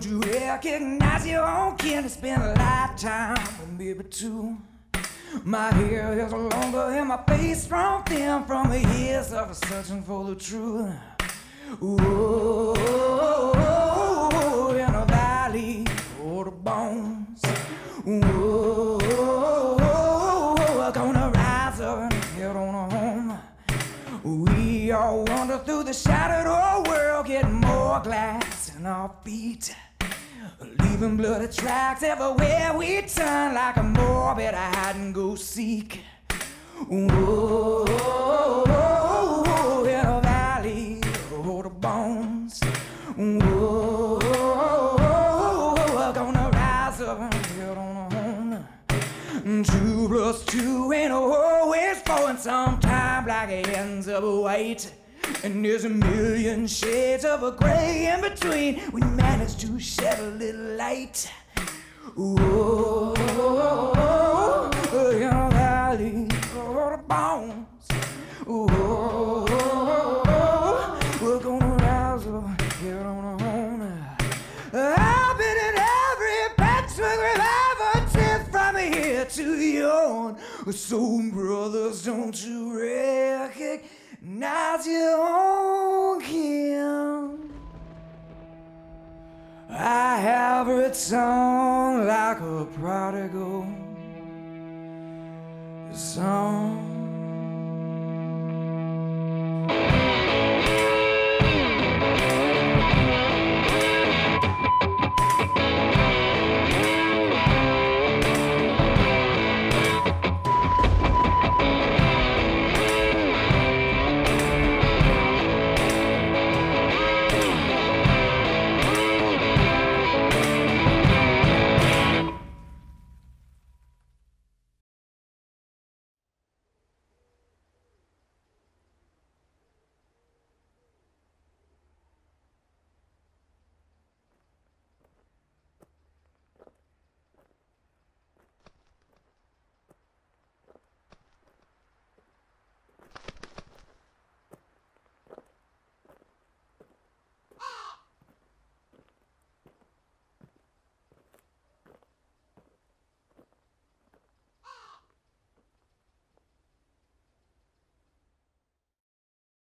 Don't you recognize your own kin? It's been a lifetime, or maybe two. My hair is longer and my face from thin from the years of searching for the truth. Ooh, in a valley for the bones. Ooh, gonna rise up and head on home. We all wander through the shattered old world, getting more glass in our feet. Leaving bloody tracks everywhere we turn like a morbid hide and go seek. Whoa, in a valley of the bones. Whoa, we're gonna rise up and get on home. Two plus two ain't always four, and sometimes like it ends up white. And there's a million shades of a gray in between. We manage to shed a little light. Ooh, a valley the bones. Ooh, we're gonna rise up here on our own. I've been in every Patchwork revival tip from here to yon. So, brothers, don't you recognize your own kin? I have returned like a prodigal son. Boom.